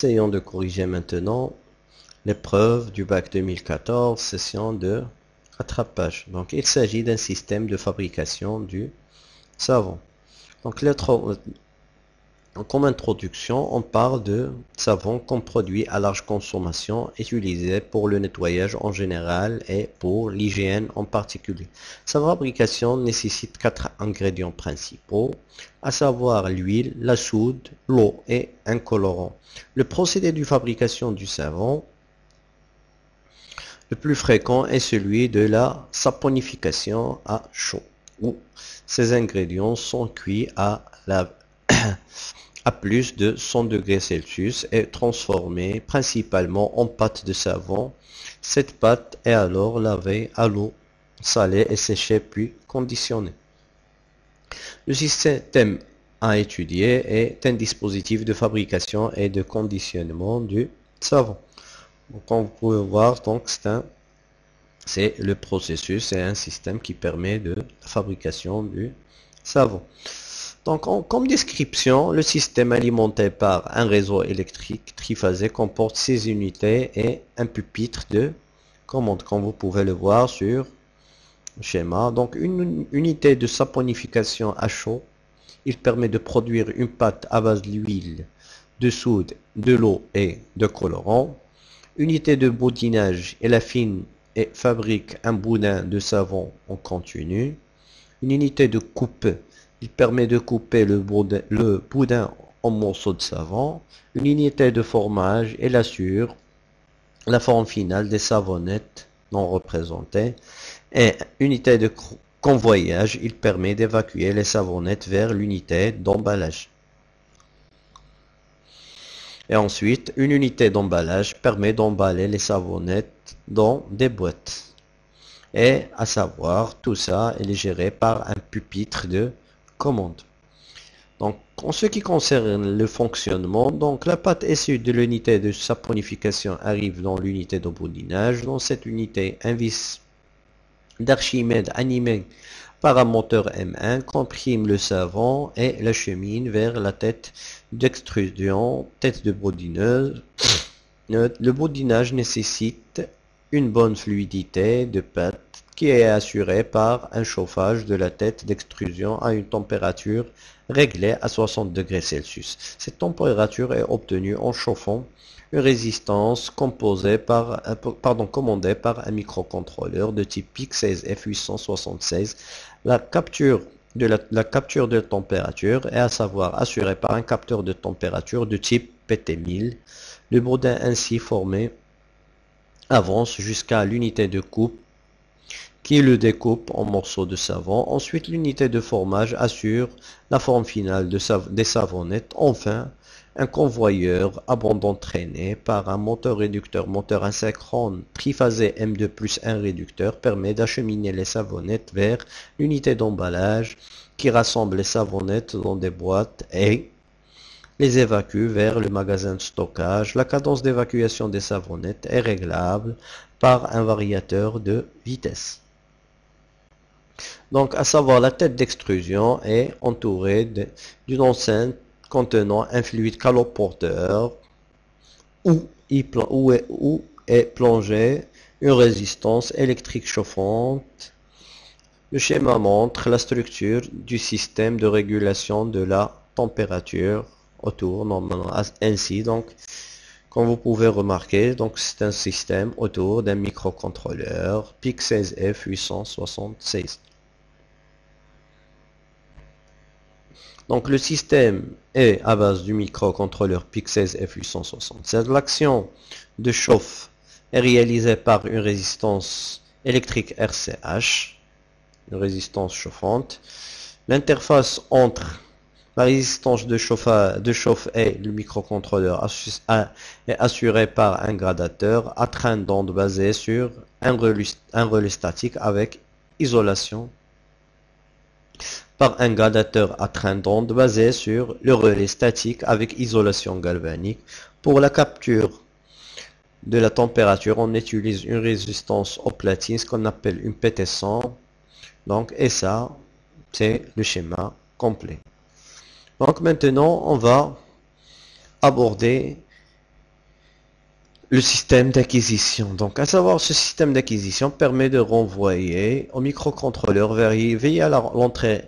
Essayons de corriger maintenant l'épreuve du bac 2014, session de rattrapage. Donc, il s'agit d'un système de fabrication du savon. Comme introduction, on parle de savon comme produit à large consommation utilisé pour le nettoyage en général et pour l'hygiène en particulier. Sa fabrication nécessite quatre ingrédients principaux, à savoir l'huile, la soude, l'eau et un colorant. Le procédé de fabrication du savon le plus fréquent est celui de la saponification à chaud, où ces ingrédients sont cuits à la plus de 100 degrés Celsius et transformée principalement en pâte de savon. Cette pâte est alors lavée à l'eau salée et séchée puis conditionnée. Le système à étudier est un dispositif de fabrication et de conditionnement du savon. comme vous pouvez voir, c'est le processus, c'est un système qui permet de fabrication du savon. Donc, comme description, le système alimenté par un réseau électrique triphasé comporte 6 unités et un pupitre de commande, comme vous pouvez le voir sur le schéma. Donc, une unité de saponification à chaud, il permet de produire une pâte à base d'huile, de soude, de l'eau et de colorant. Unité de boudinage, la fine et fabrique un boudin de savon en continu. Une unité de coupe il permet de couper le boudin, en morceaux de savon. Une unité de formage et assure la forme finale des savonnettes non représentées. Et unité de convoyage, il permet d'évacuer les savonnettes vers l'unité d'emballage. Et ensuite, une unité d'emballage permet d'emballer les savonnettes dans des boîtes. Et à savoir, tout ça est géré par un pupitre de commande. Donc, en ce qui concerne le fonctionnement, donc la pâte issue de l'unité de saponification arrive dans l'unité de boudinage. Dans cette unité, un vis d'Archimède animé par un moteur M1 comprime le savon et l'achemine vers la tête d'extrusion, tête de boudineuse. Le boudinage nécessite une bonne fluidité de pâte qui est assuré par un chauffage de la tête d'extrusion à une température réglée à 60 degrés Celsius. Cette température est obtenue en chauffant une résistance composée par, commandée par un microcontrôleur de type PIC16F876. La capture de la, capture de température est à savoir assurée par un capteur de température de type PT1000. Le boudin ainsi formé avance jusqu'à l'unité de coupe qui le découpe en morceaux de savon. Ensuite, l'unité de formage assure la forme finale des savonnettes. Enfin, un convoyeur abondant traîné par un moteur réducteur moteur asynchrone triphasé M2 plus un réducteur permet d'acheminer les savonnettes vers l'unité d'emballage qui rassemble les savonnettes dans des boîtes et les évacue vers le magasin de stockage. La cadence d'évacuation des savonnettes est réglable par un variateur de vitesse. Donc, à savoir, la tête d'extrusion est entourée d'une enceinte contenant un fluide caloporteur où, est, plongée une résistance électrique chauffante. Le schéma montre la structure du système de régulation de la température autour, ainsi. Comme vous pouvez remarquer, c'est un système autour d'un microcontrôleur PIC16F876. Donc le système est à base du microcontrôleur PIC16F876. L'action de chauffe est réalisée par une résistance électrique RCH, une résistance chauffante. L'interface entre la résistance de, de chauffe et le microcontrôleur est assurée par un gradateur à train d'onde basé sur un relais, statique avec isolation par un gradateur à train d'onde basé sur le relais statique avec isolation galvanique. Pour la capture de la température, on utilise une résistance au platine, ce qu'on appelle une PT100. Donc, et ça, c'est le schéma complet. Donc maintenant, on va aborder le système d'acquisition. Donc, à savoir, ce système d'acquisition permet de renvoyer au microcontrôleur via l'entrée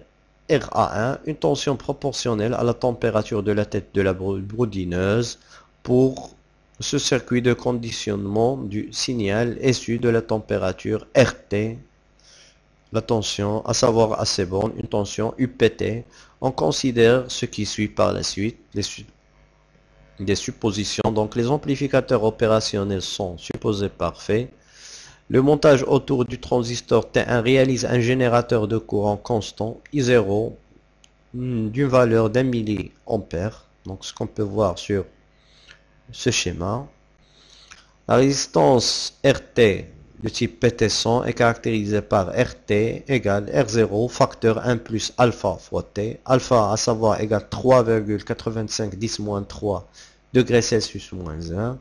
RA1 une tension proportionnelle à la température de la tête de la broudineuse pour ce circuit de conditionnement du signal issu de la température RT, la tension, à savoir assez bonne, une tension UPT. On considère ce qui suit par la suite, des suppositions. Donc les amplificateurs opérationnels sont supposés parfaits. Le montage autour du transistor T1 réalise un générateur de courant constant I0 hmm, d'une valeur d'un milliampère. Donc ce qu'on peut voir sur ce schéma. La résistance RT de type PT100 est caractérisée par RT égale R0 facteur 1 plus alpha fois T. Alpha à savoir égale 3,95 10 3 degrés Celsius moins 1.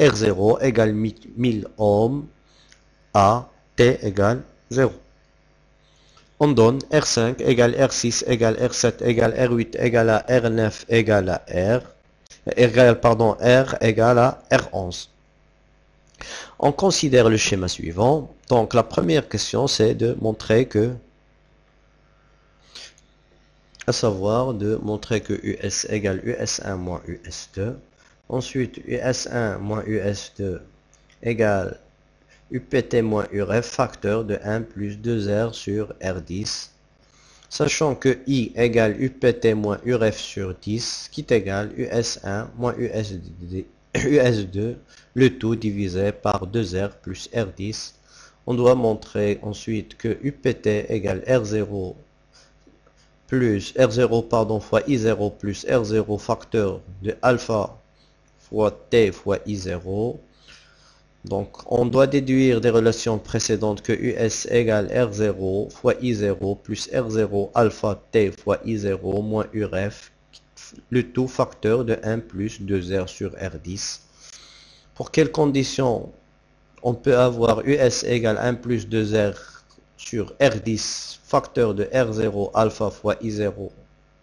R0 égale 1000 ohms à T égale 0. On donne R5 égale R6 égale R7 égale R8 égale à R9 égale à R égale, pardon, R égale à R11. On considère le schéma suivant. Donc la première question c'est de montrer que à savoir de montrer que US égale US1 moins US2. Ensuite US1 moins US2 égale UPT moins URF facteur de 1 plus 2R sur R10 sachant que I égale UPT moins URF sur 10, qui est égal US1 moins US2, le tout divisé par 2R plus R10. On doit montrer ensuite que UPT égale R0 plus R0 pardon fois I0 plus R0 facteur de alpha fois T fois I0 donc, on doit déduire des relations précédentes que US égale R0 fois I0 plus R0 alpha T fois I0 moins URF, le tout facteur de 1 plus 2R sur R10. Pour quelles conditions on peut avoir US égale 1 plus 2R sur R10, facteur de R0 alpha fois I0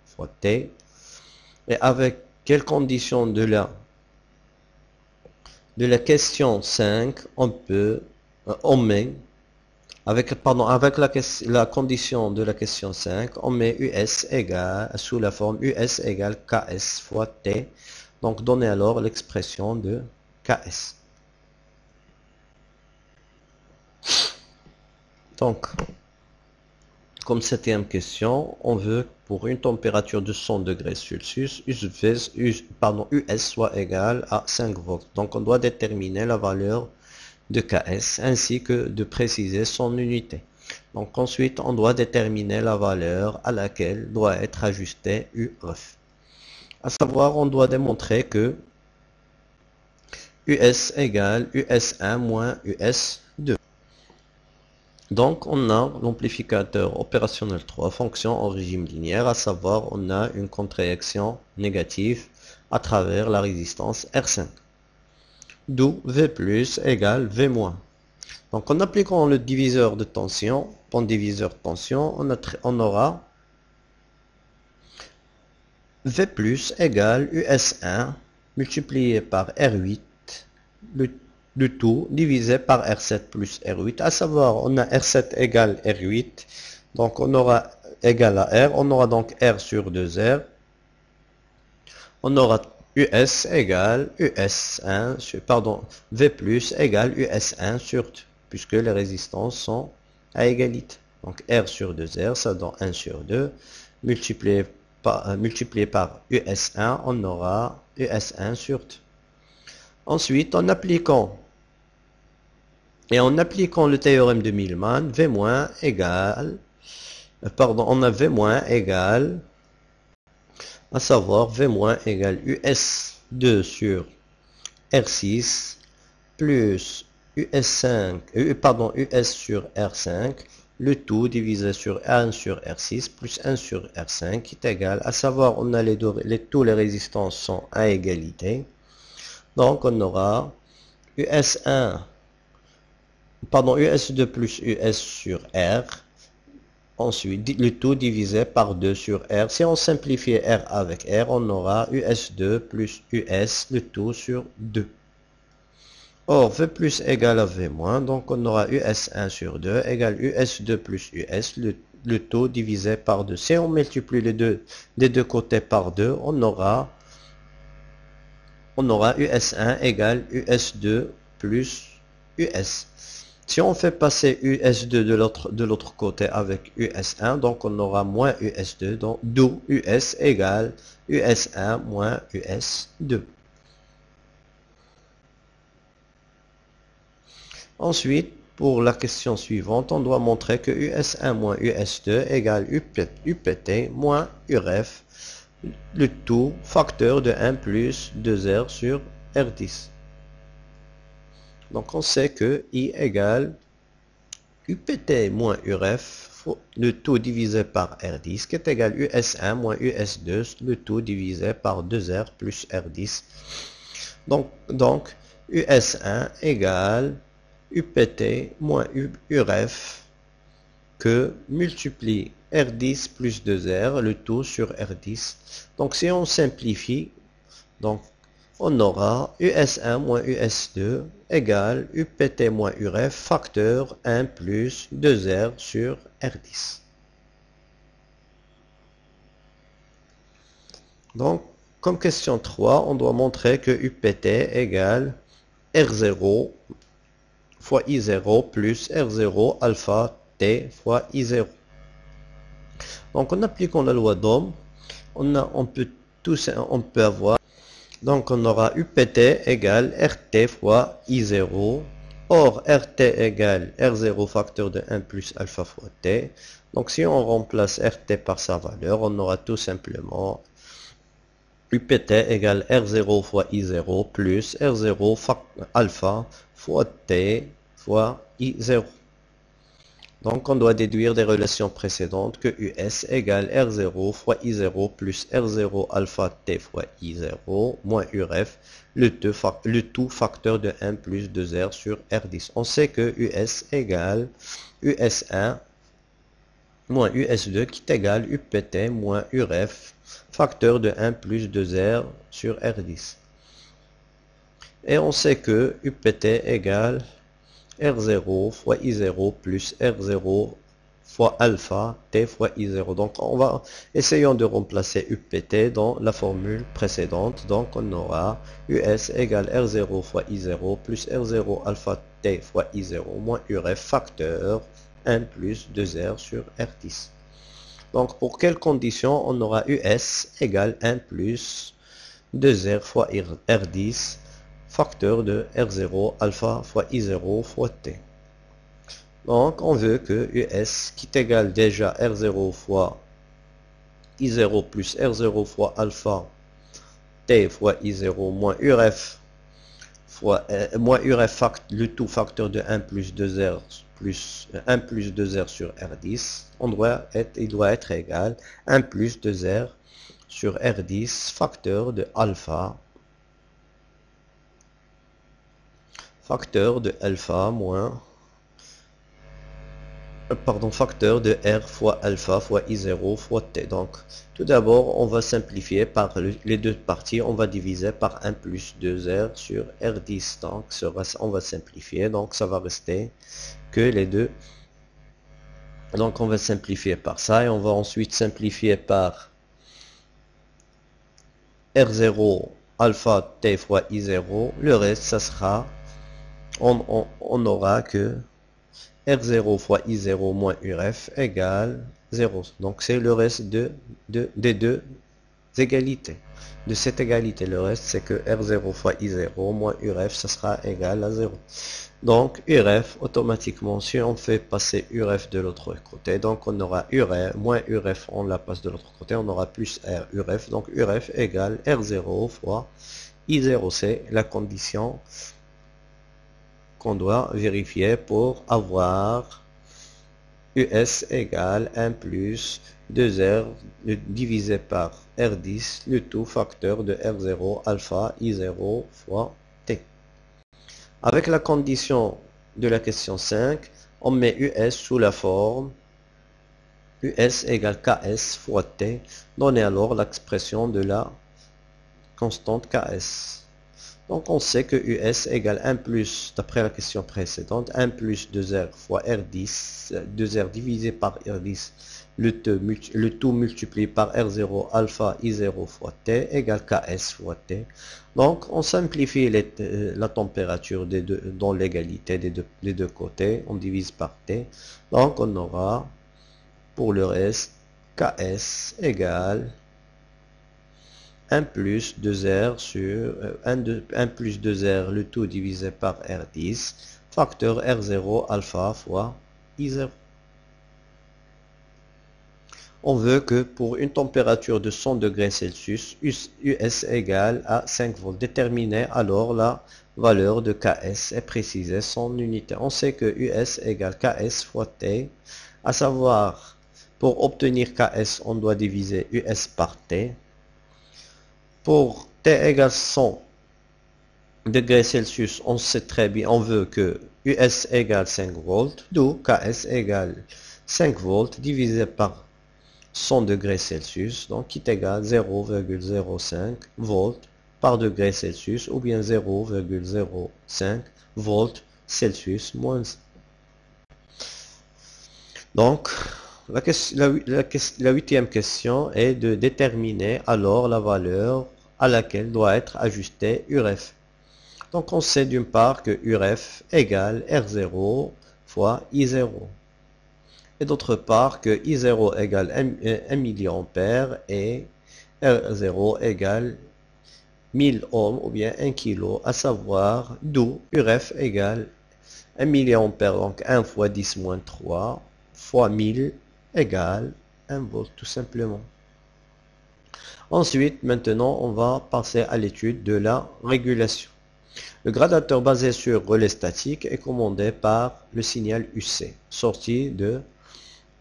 fois T? Et avec quelles conditions de là de la question 5, on peut, euh, on met, avec, pardon, avec la, condition de la question 5, on met US sous la forme US égale KS fois T. Donc, donner alors l'expression de KS. Donc, comme septième question, on veut pour une température de 100 degrés Celsius, US, US soit égal à 5 volts. Donc on doit déterminer la valeur de KS ainsi que de préciser son unité. Donc ensuite, on doit déterminer la valeur à laquelle doit être ajusté UF. À savoir, on doit démontrer que US égale US1 moins US2. Donc, on a l'amplificateur opérationnel 3 fonction en régime linéaire, à savoir, on a une contre-réaction négative à travers la résistance R5. D'où V plus égale V moins. Donc, en appliquant le diviseur de tension, pour diviseur de tension, on, aura V plus égale US1 multiplié par R8, le le tout divisé par R7 plus R8, à savoir on a R7 égale R8, donc on aura égal à R, on aura donc R sur 2R, on aura US égale US1, sur, pardon, V plus égale US1 sur 2, puisque les résistances sont à égalité. Donc R sur 2R, ça donne 1 sur 2, multiplié par, euh, multiplié par US1, on aura US1 sur 2. Ensuite, en appliquant et en appliquant le théorème de Millman, V- égale, euh, pardon, on a V- égale, à savoir V- égale US2 sur R6 plus US5, euh, pardon, US sur R5, le tout divisé sur 1 sur R6 plus 1 sur R5 qui est égal, à savoir on a les, deux, tous les résistances sont à égalité. Donc on aura US1 pardon, US2 plus US sur R. Ensuite, le tout divisé par 2 sur R. Si on simplifie R avec R, on aura US2 plus US, le tout sur 2. Or, V plus égale à V moins, donc on aura US1 sur 2 égale US2 plus US, le, taux divisé par 2. Si on multiplie les deux deux côtés par 2, on aura, on aura US1 égale US2 plus US. Si on fait passer US2 de l'autre côté avec US1, donc on aura moins US2, donc d'où US égale US1 moins US2. Ensuite, pour la question suivante, on doit montrer que US1 moins US2 égale UPT moins UREF, le tout facteur de 1 plus 2R sur R10. Donc on sait que I égale UPT moins UREF, le tout divisé par R10, qui est égal US1 moins US2, le tout divisé par 2R plus R10. Donc, donc US1 égale UPT moins UREF que multiplie R10 plus 2R, le tout sur R10. Donc si on simplifie, donc on aura US1 moins US2 égale UPT moins UREF facteur 1 plus 2R sur R10. Donc, comme question 3, on doit montrer que UPT égale R0 fois I0 plus R0 alpha T fois I0. Donc en appliquant la loi d'Ohm, on, peut avoir, donc on aura UPT égale RT fois I0. Or, RT égale R0 facteur de 1 plus alpha fois T. Donc si on remplace RT par sa valeur, on aura tout simplement UPT égale R0 fois I0 plus R0 alpha fois T fois I0. Donc on doit déduire des relations précédentes que US égale R0 fois I0 plus R0 alpha T fois I0 moins URF, le tout, facteur de 1 plus 2R sur R10. On sait que US égale US1 moins US2 qui est égal UPT moins URF facteur de 1 plus 2R sur R10. Et on sait que UPT égale R0 fois I0 plus R0 fois alpha T fois I0. Donc on va essayons de remplacer UPT dans la formule précédente. Donc on aura US égale R0 fois I0 plus R0 alpha T fois I0 moins URF facteur 1 plus 2R sur R10. Donc pour quelles conditions on aura US égale 1 plus 2R fois R10 facteur de R0 alpha fois I0 fois T. Donc on veut que US qui est égal déjà R0 fois I0 plus R0 fois alpha T fois I0 moins URF fois euh, moins URF le tout facteur de 1 plus 2R plus 1 plus 2R sur R10 on doit être, il doit être égal 1 plus 2R sur R10 facteur de alpha facteur de alpha moins euh, pardon, facteur de R fois alpha fois I0 fois T. Donc, tout d'abord, on va simplifier par les deux parties. On va diviser par 1 plus 2R sur R10. Donc, on va simplifier. Donc, ça va rester que les deux. Donc, on va simplifier par ça. Et on va ensuite simplifier par R0 alpha T fois I0. Le reste, ça sera on, aura que R0 fois I0 moins URF égale 0. Donc c'est le reste de, des deux égalités. De cette égalité, le reste c'est que R0 fois I0 moins URF, ça sera égal à 0. Donc URF, automatiquement, si on fait passer URF de l'autre côté, donc on aura URF, moins URF, on la passe de l'autre côté, on aura plus R URF. Donc URF égale R0 fois I0, c'est la condition qu'on doit vérifier pour avoir US égale 1 plus 2R divisé par R10, le tout facteur de R0 alpha I0 fois T. Avec la condition de la question 5, on met US sous la forme US égale KS fois T, donnez alors l'expression de la constante KS. Donc on sait que US égale 1 plus, d'après la question précédente, 1 plus 2R fois R10, 2R divisé par R10, le tout, multiplié par R0 alpha I0 fois T égale KS fois T. Donc on simplifie euh, la température dans l'égalité des deux, des deux côtés, on divise par T. Donc on aura pour le reste KS égale 1 plus 2R sur 1, euh, 1 plus 2R, le tout divisé par R10, facteur R0 alpha fois I0. On veut que pour une température de 100 degrés Celsius, US égale à 5 volts. Déterminer alors la valeur de KS et préciser son unité. On sait que US égale KS fois T, à savoir, pour obtenir KS, on doit diviser US par T. Pour T égale 100 degrés Celsius, on sait très bien, on veut que US égale 5 volts, d'où KS égale 5 volts divisé par 100 degrés Celsius, donc qui est égal 0,05 volts par degré Celsius, ou bien 0,05 volts Celsius moins. Donc, la, huitième question est de déterminer alors la valeur à laquelle doit être ajusté UREF. Donc on sait d'une part que UREF égale R0 fois I0. Et d'autre part que I0 égale 1, milliampère et R0 égale 1000 ohms ou bien 1 kg, à savoir d'où UREF égale 1 milliampère, donc 1 fois 10 moins 3 fois 1000 égale 1 volt tout simplement. Ensuite, maintenant, on va passer à l'étude de la régulation. Le gradateur basé sur relais statique est commandé par le signal UC, sorti de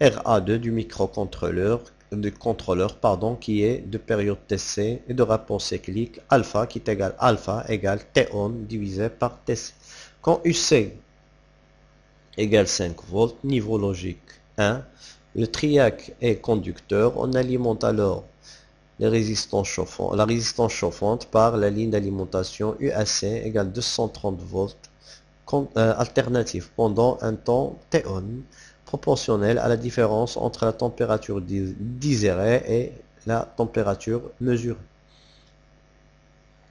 RA2 du microcontrôleur de contrôleur pardon, qui est de période TC et de rapport cyclique alpha qui est égal alpha égale T on divisé par TC. Quand UC égale 5 volts, niveau logique 1, le triac est conducteur, on alimente alors la résistance chauffante par la ligne d'alimentation UAC égale 230 volts euh, alternative pendant un temps T-on proportionnel à la différence entre la température désirée et la température mesurée.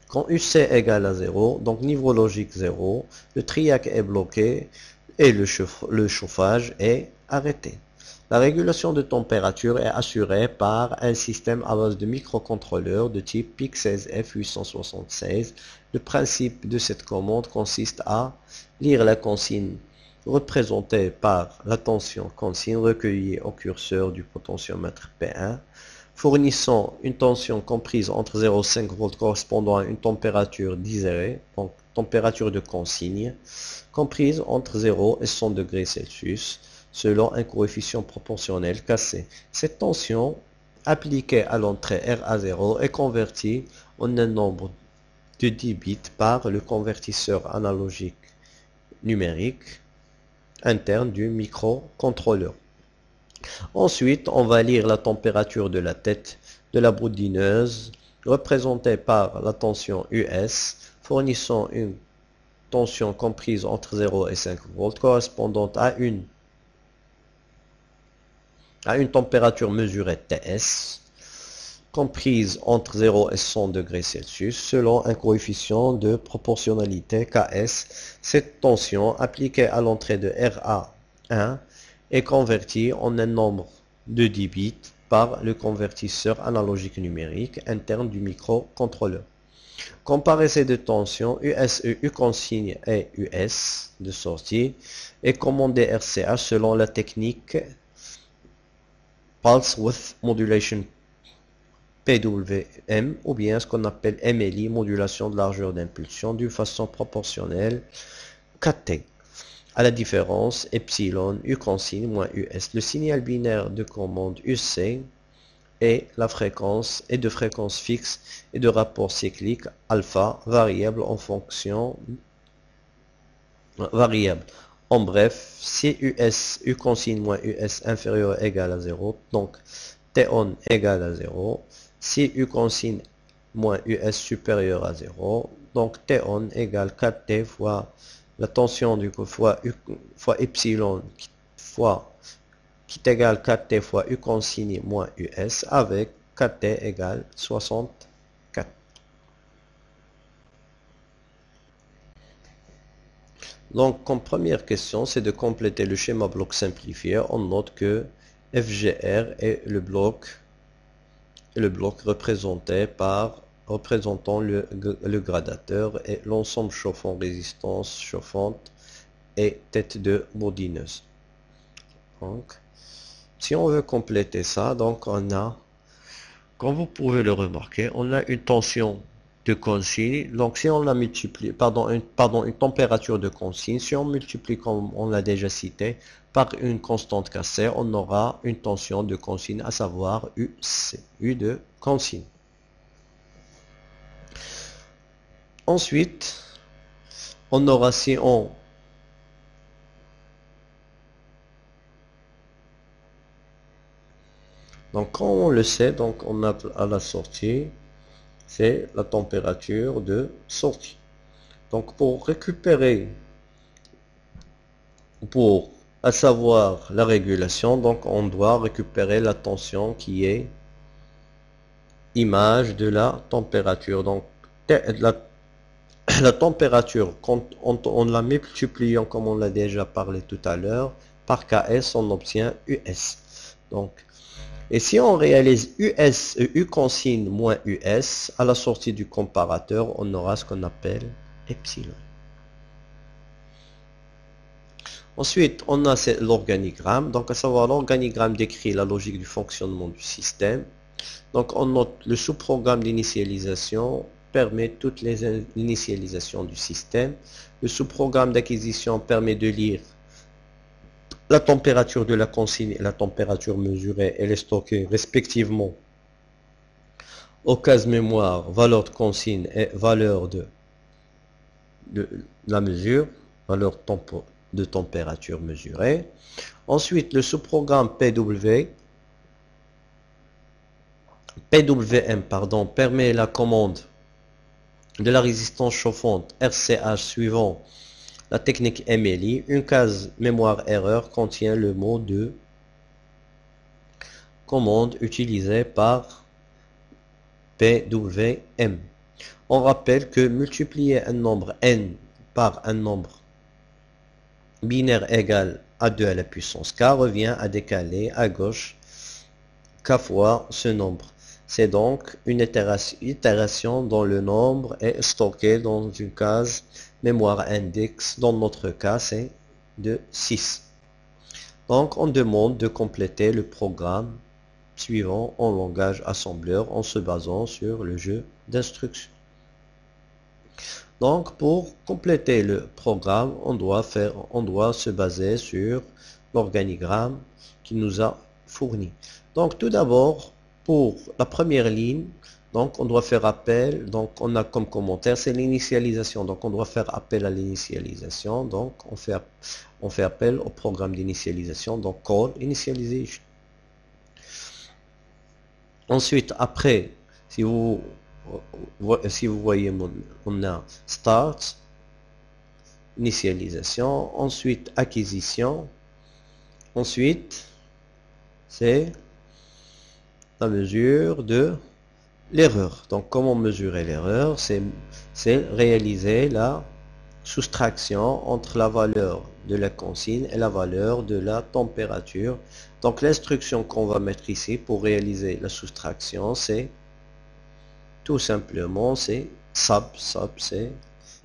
Quand UC égale à 0, donc niveau logique 0, le triac est bloqué et le chauffage est arrêté. La régulation de température est assurée par un système à base de microcontrôleurs de type PIC16F876. Le principe de cette commande consiste à lire la consigne représentée par la tension consigne recueillie au curseur du potentiomètre P1, fournissant une tension comprise entre 0,5 V correspondant à une température désirée, donc température de consigne, comprise entre 0 et 100 degrés Celsius, selon un coefficient proportionnel cassé. Cette tension appliquée à l'entrée RA0 est convertie en un nombre de 10 bits par le convertisseur analogique numérique interne du microcontrôleur. Ensuite, on va lire la température de la tête de la boudineuse représentée par la tension US fournissant une tension comprise entre 0 et 5 volts correspondante à une à une température mesurée TS, comprise entre 0 et 100 degrés Celsius, selon un coefficient de proportionnalité KS. Cette tension appliquée à l'entrée de RA1 est convertie en un nombre de 10 bits par le convertisseur analogique numérique interne du microcontrôleur. Comparer ces deux tensions, USE, U consigne et US de sortie, et commander RCH selon la technique Pulse Width Modulation PWM ou bien ce qu'on appelle MLI, modulation de largeur d'impulsion d'une façon proportionnelle 4T. À la différence, epsilon, U consigne moins US. Le signal binaire de commande UC est la fréquence et de fréquence fixe et de rapport cyclique alpha variable en fonction variable en bref, si US, U consigne moins US inférieur ou égal à 0, donc T on égale à 0. Si U consigne moins US supérieur à 0, Donc Ton égale 4T fois la tension du coup fois, U, fois epsilon est égal 4T fois U consigne moins US avec 4T égale 64. Donc, comme première question, c'est de compléter le schéma bloc simplifié. On note que FGR est le bloc, représenté par représentant le, le gradateur et l'ensemble chauffant résistance chauffante et tête de bodineuse. Donc, si on veut compléter ça, donc on a, comme vous pouvez le remarquer, on a une tension de consigne. Donc si on la multiplie, pardon, une, pardon, une température de consigne, si on multiplie comme on l'a déjà cité par une constante cassée, on aura une tension de consigne, à savoir UC, U de consigne. Ensuite, on aura si on Donc, quand on le sait, donc on a à la sortie, c'est la température de sortie. Donc, pour récupérer, pour à savoir la régulation, donc on doit récupérer la tension qui est image de la température. Donc, la, température, quand on, on la multipliant, comme on l'a déjà parlé tout à l'heure, par KS, on obtient US. Donc, et si on réalise US, U consigne moins US, à la sortie du comparateur, on aura ce qu'on appelle epsilon. Ensuite, on a l'organigramme. Donc, à savoir, l'organigramme décrit la logique du fonctionnement du système. Donc, on note le sous-programme d'initialisation permet toutes les initialisations du système. Le sous-programme d'acquisition permet de lire la température de la consigne et la température mesurée, elle est stockée respectivement au case mémoire, valeur de consigne et valeur de, la mesure, valeur de température mesurée. Ensuite, le sous-programme PW, PWM permet la commande de la résistance chauffante RCH suivant la technique MLI, une case mémoire erreur contient le mot de commande utilisé par PWM. On rappelle que multiplier un nombre n par un nombre binaire égal à 2 à la puissance k revient à décaler à gauche k fois ce nombre. C'est donc une itération dont le nombre est stocké dans une case mémoire index, dans notre cas, c'est de 6. Donc, on demande de compléter le programme suivant en langage assembleur en se basant sur le jeu d'instructions. Donc, pour compléter le programme, on doit, faire, on doit se baser sur l'organigramme qui nous a fourni. Donc, tout d'abord, pour la première ligne, donc, on doit faire appel. Donc, on a comme commentaire, c'est l'initialisation. Donc, on doit faire appel à l'initialisation. Donc, on fait, on fait appel au programme d'initialisation. Donc, call initialization. Ensuite, après, si vous, si vous voyez, on a start, initialisation. Ensuite, acquisition. Ensuite, c'est la mesure de l'erreur. Donc, comment mesurer l'erreur? C'est réaliser la soustraction entre la valeur de la consigne et la valeur de la température. Donc, l'instruction qu'on va mettre ici pour réaliser la soustraction, c'est tout simplement, c'est SAB. SAB, c'est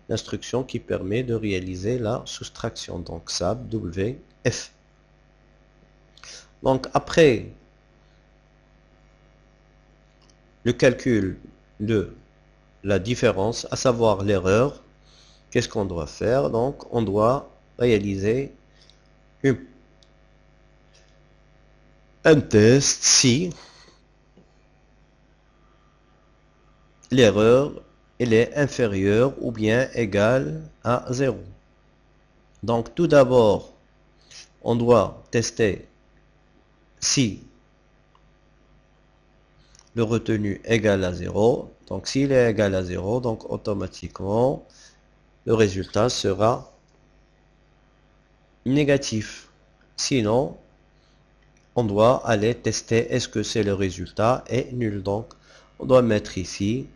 l'instruction qui permet de réaliser la soustraction. Donc, SAB, WF. Donc, après le calcul de la différence, à savoir l'erreur, qu'est-ce qu'on doit faire? Donc, on doit réaliser un test si l'erreur est inférieure ou bien égale à 0. Donc, tout d'abord, on doit tester si le retenu égal à 0. Donc s'il est égal à 0, donc automatiquement, le résultat sera négatif. Sinon, on doit aller tester est-ce que c'est le résultat est nul. Donc, on doit mettre ici.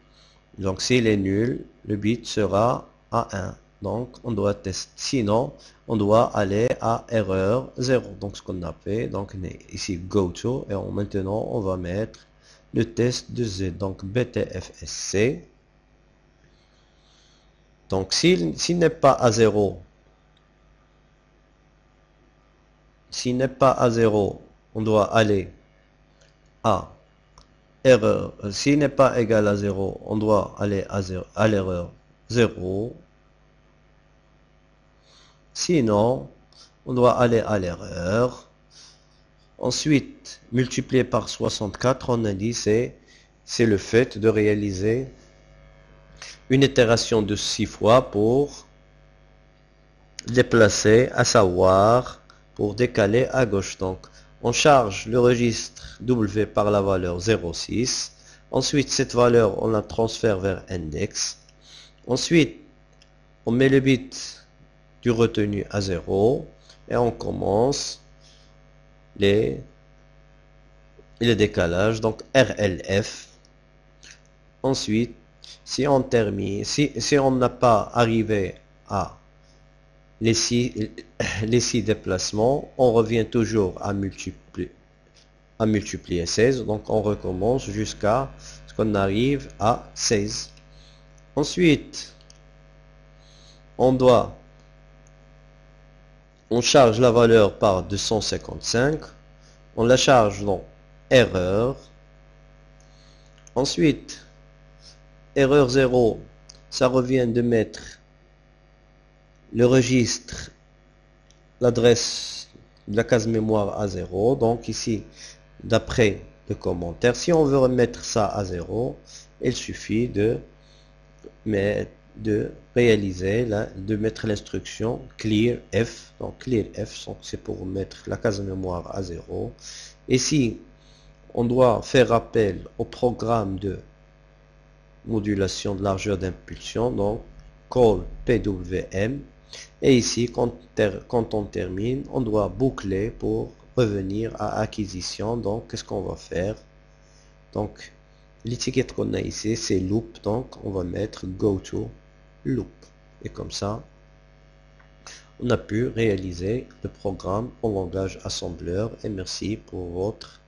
Donc, s'il est nul, le bit sera à 1. Donc, on doit tester. Sinon, on doit aller à erreur 0. Donc, ce qu'on a fait, donc ici go to. Et maintenant, on va mettre le test de Z. Donc, BTFSC. Donc, s'il n'est pas à 0, s'il n'est pas à 0, on doit aller à erreur. S'il n'est pas égal à 0, on doit aller à, à l'erreur 0. Sinon, on doit aller à l'erreur. Ensuite, multiplié par 64, on a dit c'est le fait de réaliser une itération de 6 fois pour déplacer, à savoir pour décaler à gauche. Donc, on charge le registre W par la valeur 0,6. Ensuite, cette valeur, on la transfère vers index. Ensuite, on met le bit du retenu à 0 et on commence les, le décalage, donc RLF. Ensuite, si on termine, si, si on n'a pas arrivé à les six, les six déplacements, on revient toujours à multiplier, à multiplier 16. Donc on recommence jusqu'à ce qu'on arrive à 16. Ensuite, on doit, on charge la valeur par 255. On la charge dans erreur. Ensuite, erreur 0, ça revient de mettre le registre, l'adresse de la case mémoire à 0. Donc ici, d'après le commentaire, si on veut remettre ça à 0, il suffit de, mais de réaliser, là, de mettre l'instruction clear F. Donc clear F, c'est pour mettre la case mémoire à 0. Et si on doit faire appel au programme de modulation de largeur d'impulsion, donc call PWM, et ici, quand, on termine, on doit boucler pour revenir à acquisition. Donc, qu'est-ce qu'on va faire? Donc, l'étiquette qu'on a ici, c'est loop. Donc, on va mettre go to loop. Et comme ça, on a pu réaliser le programme en langage assembleur. Et merci pour votre